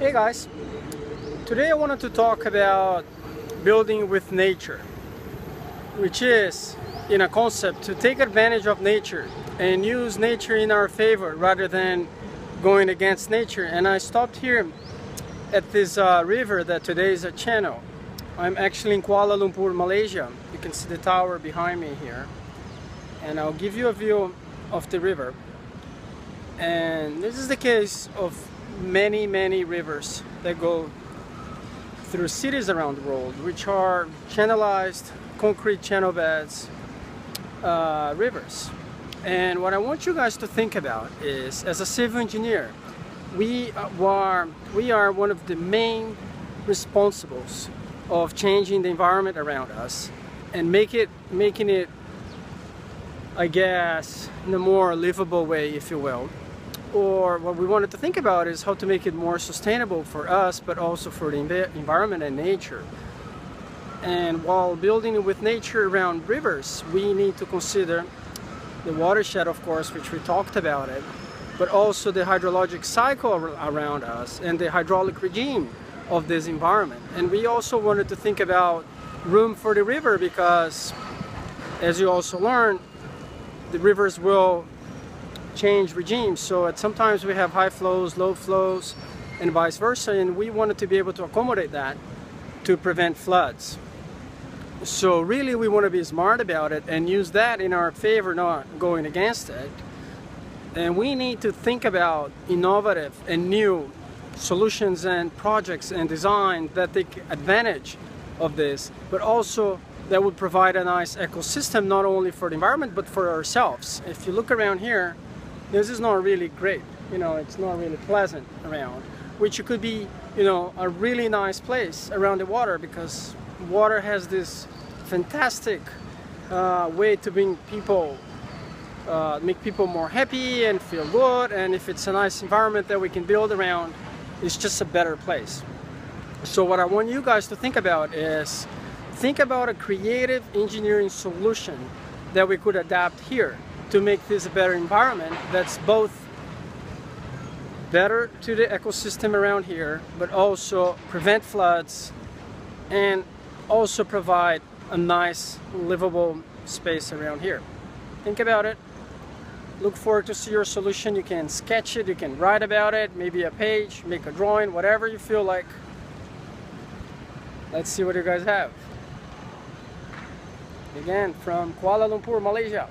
Hey guys, today I wanted to talk about building with nature, which is in a concept to take advantage of nature and use nature in our favor rather than going against nature. And I stopped here at this uh, river that today is a channel. I'm actually in Kuala Lumpur, Malaysia. You can see the tower behind me here. And I'll give you a view of the river. And this is the case of many, many rivers that go through cities around the world, which are channelized concrete channel beds uh, rivers. And what I want you guys to think about is, as a civil engineer, we are, we are one of the main responsibles of changing the environment around us and make it, making it, I guess, in a more livable way, if you will. Or what we wanted to think about is how to make it more sustainable for us, but also for the environment and nature. And while building with nature around rivers, we need to consider the watershed, of course, which we talked about it, but also the hydrologic cycle around us and the hydraulic regime of this environment. And we also wanted to think about room for the river because, as you also learned, the rivers will change regimes. So at sometimes we have high flows, low flows, and vice versa, and we wanted to be able to accommodate that to prevent floods. So really we want to be smart about it and use that in our favor, not going against it. And we need to think about innovative and new solutions and projects and design that take advantage of this, but also that would provide a nice ecosystem not only for the environment but for ourselves. If you look around here, this is not really great. You know, it's not really pleasant around, which could be, you know, a really nice place around the water because water has this fantastic uh, way to bring people uh, make people more happy and feel good and if it's a nice environment that we can build around it's just a better place so what I want you guys to think about is think about a creative engineering solution that we could adapt here to make this a better environment that's both better to the ecosystem around here but also prevent floods and also provide a nice livable space around here. Think about it. Look forward to see your solution. You can sketch it, you can write about it, maybe a page, make a drawing, whatever you feel like. Let's see what you guys have. Again, from Kuala Lumpur, Malaysia.